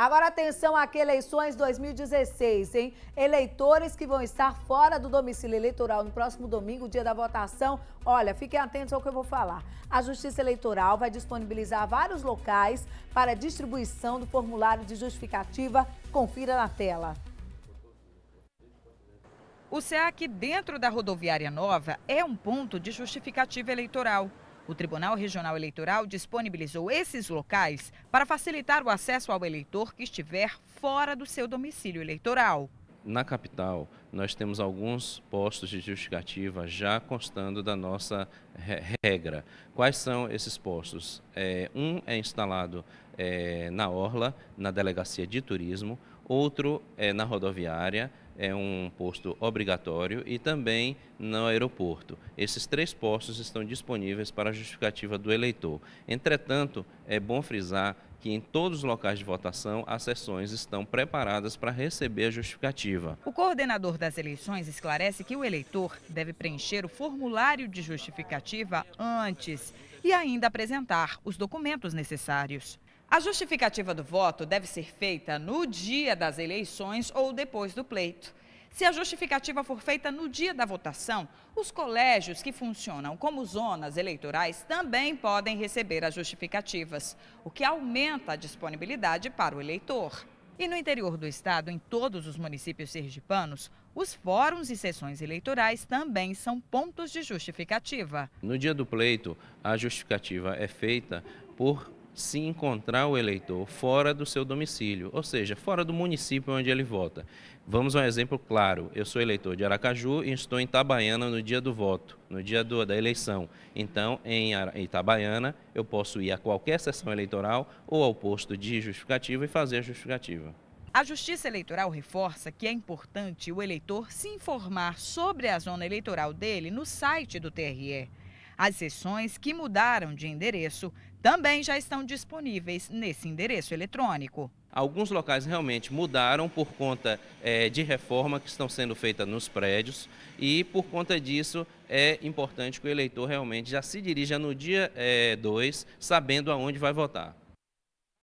Agora atenção aqui, eleições 2016, hein? Eleitores que vão estar fora do domicílio eleitoral no próximo domingo, dia da votação. Olha, fiquem atentos ao que eu vou falar. A Justiça Eleitoral vai disponibilizar vários locais para distribuição do formulário de justificativa. Confira na tela. O SEAC dentro da rodoviária nova é um ponto de justificativa eleitoral. O Tribunal Regional Eleitoral disponibilizou esses locais para facilitar o acesso ao eleitor que estiver fora do seu domicílio eleitoral. Na capital, nós temos alguns postos de justificativa já constando da nossa regra. Quais são esses postos? É, um é instalado é, na Orla, na Delegacia de Turismo, outro é na rodoviária, é um posto obrigatório e também no aeroporto. Esses três postos estão disponíveis para a justificativa do eleitor. Entretanto, é bom frisar que em todos os locais de votação as sessões estão preparadas para receber a justificativa. O coordenador das eleições esclarece que o eleitor deve preencher o formulário de justificativa antes e ainda apresentar os documentos necessários. A justificativa do voto deve ser feita no dia das eleições ou depois do pleito. Se a justificativa for feita no dia da votação, os colégios que funcionam como zonas eleitorais também podem receber as justificativas, o que aumenta a disponibilidade para o eleitor. E no interior do estado, em todos os municípios sergipanos, os fóruns e sessões eleitorais também são pontos de justificativa. No dia do pleito, a justificativa é feita por se encontrar o eleitor fora do seu domicílio, ou seja, fora do município onde ele vota. Vamos a um exemplo claro. Eu sou eleitor de Aracaju e estou em Itabaiana no dia do voto, no dia do, da eleição. Então, em Itabaiana, eu posso ir a qualquer sessão eleitoral ou ao posto de justificativa e fazer a justificativa. A Justiça Eleitoral reforça que é importante o eleitor se informar sobre a zona eleitoral dele no site do TRE. As sessões que mudaram de endereço também já estão disponíveis nesse endereço eletrônico. Alguns locais realmente mudaram por conta é, de reforma que estão sendo feitas nos prédios e por conta disso é importante que o eleitor realmente já se dirija no dia 2 é, sabendo aonde vai votar.